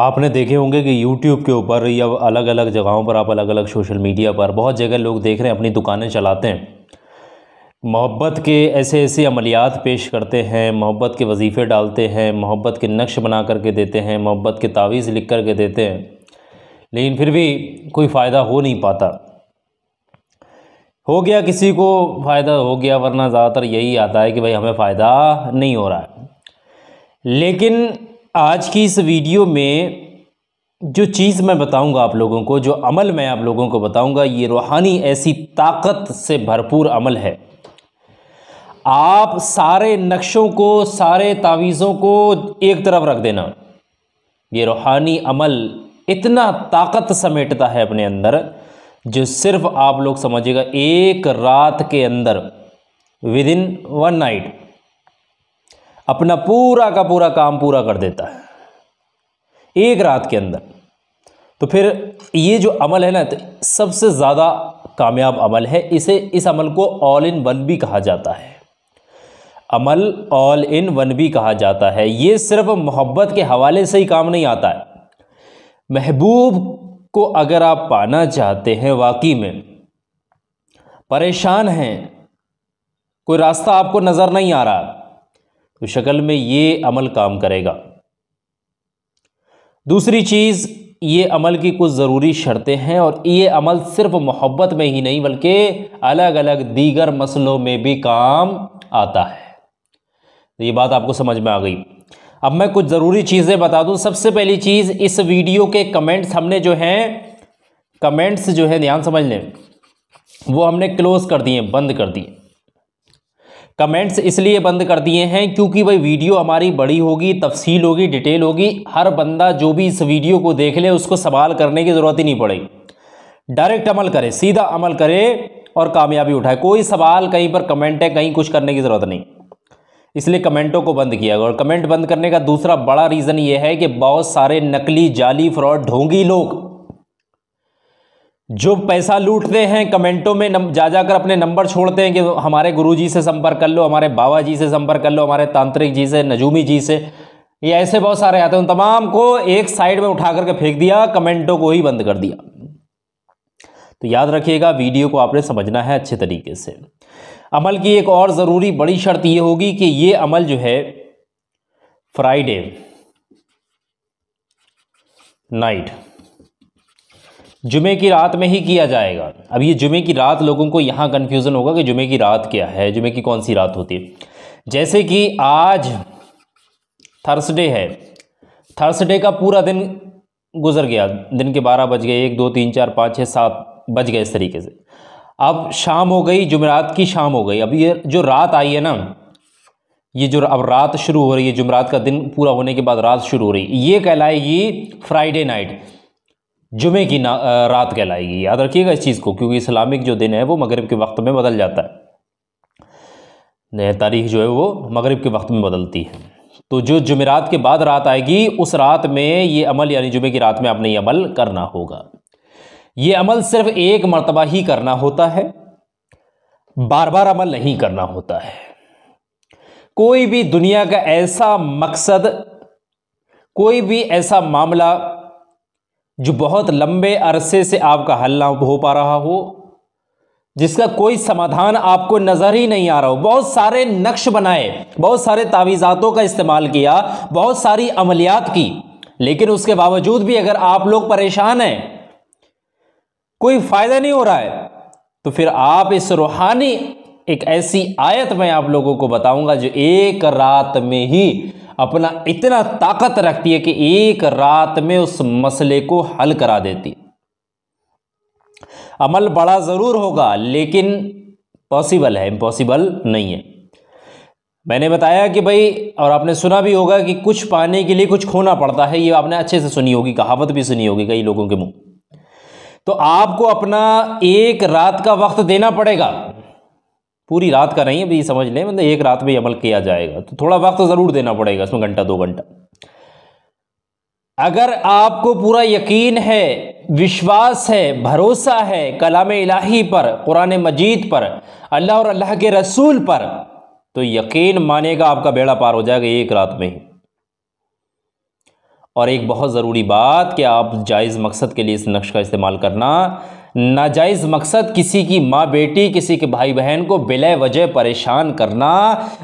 आपने देखे होंगे कि यूट्यूब के ऊपर या अलग अलग जगहों पर, आप अलग अलग सोशल मीडिया पर बहुत जगह लोग देख रहे हैं, अपनी दुकानें चलाते हैं। मोहब्बत के ऐसे ऐसे अमलियात पेश करते हैं, मोहब्बत के वजीफ़े डालते हैं, मोहब्बत के नक्श बना करके देते हैं, मोहब्बत के तावीज़ लिख कर के देते हैं। लेकिन फिर भी कोई फ़ायदा हो नहीं पाता। हो गया किसी को फ़ायदा, हो गया, वरना ज़्यादातर यही आता है कि भाई हमें फ़ायदा नहीं हो रहा है। लेकिन आज की इस वीडियो में जो चीज़ मैं बताऊँगा आप लोगों को, जो अमल मैं आप लोगों को बताऊँगा, ये रूहानी ऐसी ताकत से भरपूर अमल है। आप सारे नक्शों को, सारे तावीज़ों को एक तरफ़ रख देना। ये रूहानी अमल इतना ताकत समेटता है अपने अंदर, जो सिर्फ़ आप लोग समझिएगा, एक रात के अंदर विद इन वन नाइट अपना पूरा का पूरा काम पूरा कर देता है। एक रात के अंदर। तो फिर ये जो अमल है ना तो सबसे ज़्यादा कामयाब अमल है। इसे, इस अमल को ऑल इन वन भी कहा जाता है। अमल ऑल इन वन भी कहा जाता है। ये सिर्फ़ मोहब्बत के हवाले से ही काम नहीं आता है। महबूब को अगर आप पाना चाहते हैं वाकई में, परेशान हैं, कोई रास्ता आपको नज़र नहीं आ रहा। तो शक्ल में ये अमल काम करेगा। दूसरी चीज़, ये अमल की कुछ ज़रूरी शर्तें हैं और ये अमल सिर्फ़ मोहब्बत में ही नहीं, बल्कि अलग अलग दीगर मसलों में भी काम आता है। तो ये बात आपको समझ में आ गई। अब मैं कुछ ज़रूरी चीज़ें बता दूँ। सबसे पहली चीज़, इस वीडियो के कमेंट्स हमने जो हैं, कमेंट्स जो है, ध्यान समझ लें, वो हमने क्लोज़ कर दिए, बंद कर दिए। कमेंट्स इसलिए बंद कर दिए हैं क्योंकि भाई वीडियो हमारी बड़ी होगी, तफसील होगी, डिटेल होगी। हर बंदा जो भी इस वीडियो को देख ले, उसको सवाल करने की ज़रूरत ही नहीं पड़ेगी। डायरेक्ट अमल करे, सीधा अमल करे और कामयाबी उठाए। कोई सवाल कहीं पर कमेंट है, कहीं कुछ करने की ज़रूरत नहीं। इसलिए कमेंटों को बंद किया गया। और कमेंट बंद करने का दूसरा बड़ा रीज़न ये है कि बहुत सारे नकली, जाली, फ्रॉड, ढोंगी लोग जो पैसा लूटते हैं कमेंटों में नम, जा जाकर अपने नंबर छोड़ते हैं कि हमारे गुरुजी से संपर्क कर लो हमारे बाबा जी से संपर्क कर लो हमारे तांत्रिक जी से नजूमी जी से। ये ऐसे बहुत सारे आते हैं। उन तमाम को एक साइड में उठा करके फेंक दिया कमेंटों को ही बंद कर दिया। तो याद रखिएगा वीडियो को आपने समझना है अच्छे तरीके से। अमल की एक और ज़रूरी बड़ी शर्त यह होगी कि ये अमल जो है फ्राइडे नाइट। जुमे की रात में ही किया जाएगा। अब ये जुमे की रात लोगों को यहाँ कन्फ्यूज़न होगा कि जुमे की रात क्या है, जुमे की कौन सी रात होती है। जैसे कि आज थर्सडे है। थर्सडे का पूरा दिन गुजर गया। दिन के बारह बज गए, एक, दो, तीन, चार, पाँच छः सात बज गए इस तरीके से। अब शाम हो गई, जुमेरात की शाम हो गई। अब ये जो रात आई है ना, ये जो अब रात शुरू हो रही है, जुमेरात का दिन पूरा होने के बाद रात शुरू हो रही है। ये कहलाएगी फ्राइडे नाइट जुमे की रात कहलाएगी। याद रखिएगा इस चीज़ को, क्योंकि इस्लामिक जो दिन है वो मगरब के वक्त में बदल जाता है। नया तारीख जो है वो मगरब के वक्त में बदलती है। तो जो जुमेरात के बाद रात आएगी, उस रात में ये अमल, यानी जुमे की रात में आपने ये अमल करना होगा। ये अमल सिर्फ़ एक मरतबा ही करना होता है बार बार अमल नहीं करना होता है। कोई भी दुनिया का ऐसा मकसद, कोई भी ऐसा मामला जो बहुत लंबे अरसे से आपका हल ना हो पा रहा हो, जिसका कोई समाधान आपको नज़र ही नहीं आ रहा हो। बहुत सारे नक्श बनाए, बहुत सारे तावीज़ातों का इस्तेमाल किया, बहुत सारी अमलियात की। लेकिन उसके बावजूद भी अगर आप लोग परेशान हैं, कोई फ़ायदा नहीं हो रहा है तो फिर आप इस रूहानी एक ऐसी आयत मैं आप लोगों को बताऊँगा जो एक रात में ही अपना इतना ताकत रखती है कि एक रात में उस मसले को हल करा देती। अमल बड़ा ज़रूर होगा, लेकिन पॉसिबल है इम्पॉसिबल नहीं है। मैंने बताया कि भाई, और आपने सुना भी होगा कि कुछ पाने के लिए कुछ खोना पड़ता है, ये आपने अच्छे से सुनी होगी, कहावत भी सुनी होगी कई लोगों के मुँह। तो आपको अपना एक रात का वक्त देना पड़ेगा। पूरी रात का नहीं अभी समझ लें मतलब एक रात में अमल किया जाएगा। तो थोड़ा वक्त ज़रूर देना पड़ेगा इसमें, घंटा, दो घंटा। अगर आपको पूरा यकीन है, विश्वास है, भरोसा है कलाम इलाही पर, कुरान मजीद पर, अल्लाह और अल्लाह के रसूल पर तो यकीन मानेगा आपका बेड़ा पार हो जाएगा एक रात में ही। और एक बहुत ज़रूरी बात कि आप जायज़ मकसद के लिए इस नक्श का इस्तेमाल करना नाजायज़ मकसद किसी की माँ बेटी, किसी के भाई बहन को बिला वजह परेशान करना,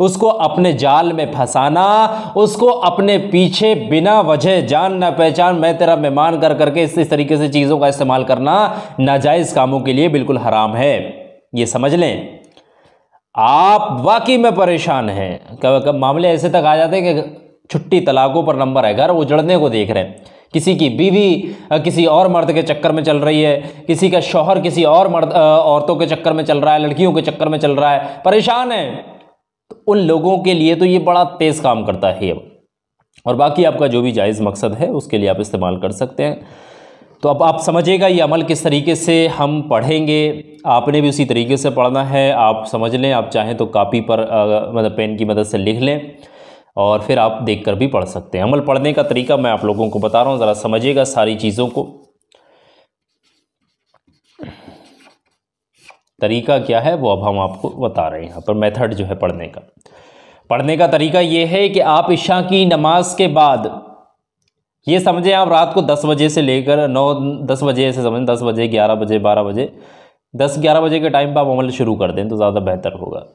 उसको अपने जाल में फंसाना, उसको अपने पीछे बिना वजह जान ना पहचान, मैं तेरा मेहमान कर करके इस तरीके से चीज़ों का इस्तेमाल करना नाजायज़ कामों के लिए बिल्कुल हराम है। ये समझ लें। आप वाकई में परेशान हैं। कब कब मामले ऐसे तक आ जाते हैं कि छुट्टी तलाकों पर नंबर है, घर उजड़ने को देख रहे हैं। किसी की बीवी किसी और मर्द के चक्कर में चल रही है, किसी का शौहर किसी और मर्द औरतों के चक्कर में चल रहा है, लड़कियों के चक्कर में चल रहा है, परेशान है। तो उन लोगों के लिए तो ये बड़ा तेज़ काम करता है ये। और बाकी आपका जो भी जायज़ मकसद है, उसके लिए आप इस्तेमाल कर सकते हैं। तो अब आप समझिएगा ये अमल किस तरीके से हम पढ़ेंगे। आपने भी उसी तरीके से पढ़ना है, आप समझ लें, आप चाहें तो कापी पर मतलब पेन की मदद से लिख लें। और फिर आप देख कर भी पढ़ सकते हैं। अमल पढ़ने का तरीका मैं आप लोगों को बता रहा हूँ, ज़रा समझिएगा सारी चीज़ों को। तरीका क्या है, वो अब हम आपको बता रहे हैं, यहाँ पर मेथड जो है पढ़ने का। पढ़ने का तरीका ये है कि आप ईशा की नमाज़ के बाद, ये समझें आप रात को दस बजे से लेकर नौ, दस बजे से समझें, दस बजे, ग्यारह बजे, बारह बजे, दस, ग्यारह बजे के टाइम पर आप अमल शुरू कर दें तो ज़्यादा बेहतर होगा।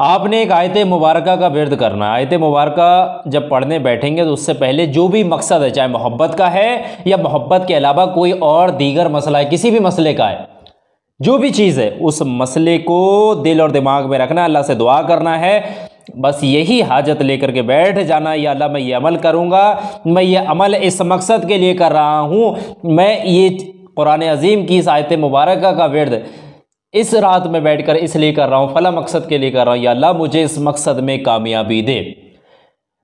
आपने एक आयत मुबारक का विरद करना आयत मुबारक जब पढ़ने बैठेंगे तो उससे पहले जो भी मकसद है, चाहे मोहब्बत का है या मोहब्बत के अलावा कोई और दीगर मसला है, किसी भी मसले का है, जो भी चीज़ है, उस मसले को दिल और दिमाग में रखना, अल्लाह से दुआ करना है। बस यही हाजत लेकर के बैठ जाना, या अल्लाह मैं ये अमल करूँगा, मैं ये अमल इस मकसद के लिए कर रहा हूँ, मैं ये कुरान अजीम की इस आयत मुबारक का विरद इस रात में बैठकर इसलिए कर रहा हूँ, फला मकसद के लिए कर रहा हूँ, या अल्लाह मुझे इस मकसद में कामयाबी दे।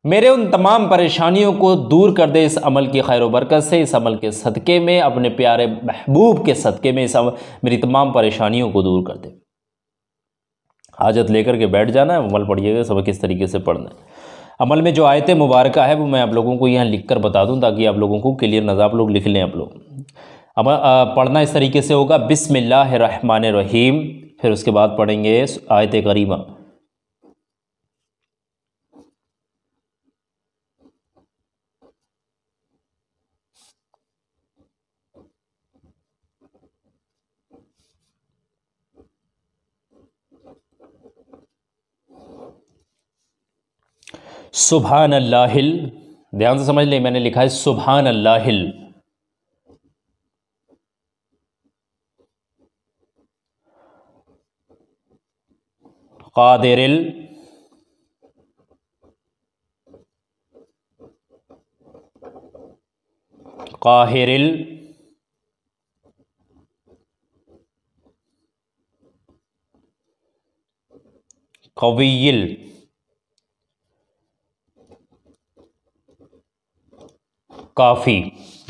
मेरे उन तमाम परेशानियों को दूर कर दे इस अमल की खैर बरकत से, इस अमल के सदक़े में, अपने प्यारे महबूब के सदक़े में इस मेरी तमाम परेशानियों को दूर कर दे। हाजत लेकर के बैठ जाना है, अमल पढ़िएगा, सब किस तरीके से पढ़ना है। अमल में जो आयत मुबारक है, वो मैं आप लोगों को यहाँ लिख कर बता दूँ, ताकि आप लोगों को क्लियर नज़र आप लोग लिख लें आप लोग। अब पढ़ना इस तरीके से होगा बिसमीम फिर उसके बाद पढ़ेंगे आयत करीमा। सुबहान अल्लाहिल ध्यान से समझ लें, मैंने लिखा है सुबहान अल्लाहिल कादिरिल काहिरिल कवील काफ़ी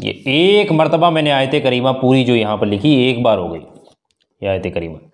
ये एक मरतबा मैंने आयत करीमा पूरी जो यहाँ पर लिखी एक बार हो गई ये आयत करीमा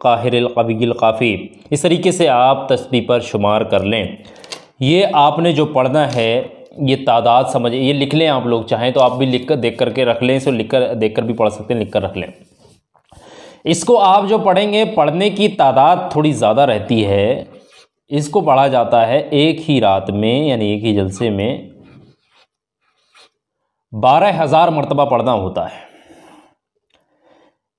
काफ़ी। इस तरीके से आप तस्वीर पर शुमार कर लें। ये आपने जो पढ़ना है, ये तादाद समझ, ये लिख लें आप लोग, चाहें तो आप भी लिख कर, देख करके रख लें इसको लिख कर, देख कर भी पढ़ सकते हैं, लिख कर रख लें। इसको आप जो पढ़ेंगे, पढ़ने की तादाद थोड़ी ज़्यादा रहती है। इसको पढ़ा जाता है एक ही रात में, यानी एक ही जलसे में बारह हज़ार मरतबा पढ़ना होता है।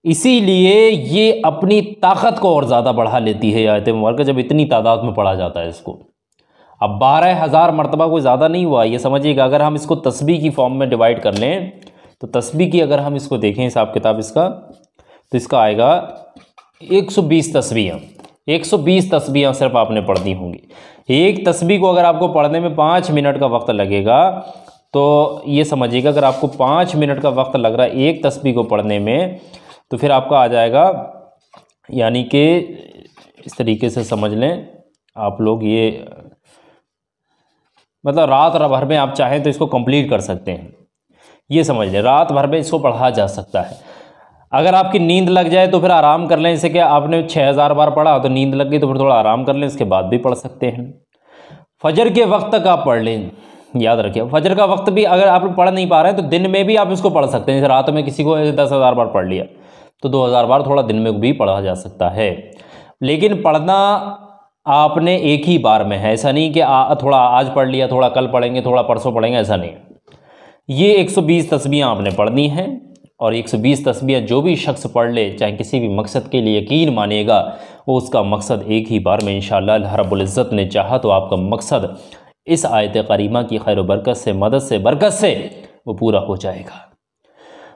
इसीलिए ये अपनी ताकत को और ज़्यादा बढ़ा लेती है आयत मुबारक, जब इतनी तादाद में पढ़ा जाता है इसको। अब बारह हज़ार मरतबा कोई ज़्यादा नहीं हुआ। ये समझिएगा, अगर हम इसको तस्बी की फॉर्म में डिवाइड कर लें तो तस्बी की अगर हम इसको देखें, हिसाब किताब इसका तो इसका आएगा 120 तस्वीरें 120 तस्वीरें सिर्फ़ आपने पढ़नी होंगी। एक तस्बी को अगर आपको पढ़ने में पाँच मिनट का वक्त लगेगा तो ये समझिएगा, अगर आपको पाँच मिनट का वक्त लग रहा है एक तस्बी को पढ़ने में तो फिर आपका आ जाएगा। यानी कि इस तरीके से समझ लें आप लोग ये मतलब रात भर में आप चाहें तो इसको कंप्लीट कर सकते हैं। ये समझ लें, रात भर में इसको पढ़ा जा सकता है। अगर आपकी नींद लग जाए तो फिर आराम कर लें, जैसे कि आपने छः हज़ार बार पढ़ा तो नींद लग गई तो फिर थोड़ा आराम कर लें, इसके बाद भी पढ़ सकते हैं। फजर के वक्त तक आप पढ़ लें, याद रखिए, फजर का वक्त भी अगर आप पढ़ नहीं पा रहे हैं तो दिन में भी आप इसको पढ़ सकते हैं। जैसे रात में किसी को दस हज़ार बार पढ़ लिया। तो दो हज़ार बार थोड़ा दिन में भी पढ़ा जा सकता है। लेकिन पढ़ना आपने एक ही बार में है। ऐसा नहीं कि आ, थोड़ा आज पढ़ लिया थोड़ा कल पढ़ेंगे थोड़ा परसों पढ़ेंगे ऐसा नहीं ये 120 तस्बियाँ आपने पढ़नी हैं और 120 तस्बियाँ जो भी शख्स पढ़ ले चाहे किसी भी मकसद के लिए यकीन मानेगा वो उसका मकसद एक ही बार में इन रबुल्ज़त ने चाहा तो आपका मकसद इस आयत करीमा की खैर बरकत से मदद से बरकत से वो पूरा हो जाएगा।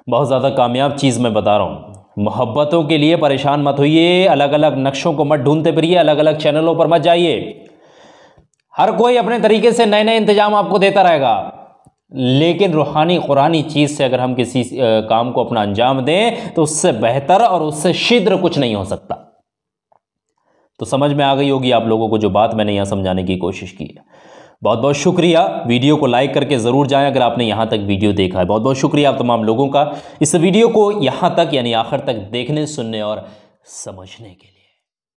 बहुत ज़्यादा कामयाब चीज़ मैं बता रहा हूँ। मोहब्बतों के लिए परेशान मत होइए अलग अलग नक्शों को मत ढूंढते फिरिए अलग अलग चैनलों पर मत जाइए। हर कोई अपने तरीके से नए नए इंतज़ाम आपको देता रहेगा। लेकिन रूहानी, कुरानी चीज़ से अगर हम किसी काम को अपना अंजाम दें तो उससे बेहतर और उससे शीघ्र कुछ नहीं हो सकता। तो समझ में आ गई होगी आप लोगों को जो बात मैंने यहाँ समझाने की कोशिश की है। बहुत बहुत शुक्रिया। वीडियो को लाइक करके ज़रूर जाएँ अगर आपने यहाँ तक वीडियो देखा है। बहुत बहुत शुक्रिया आप तमाम लोगों का इस वीडियो को यहाँ तक यानी आखिर तक देखने, सुनने और समझने के लिए।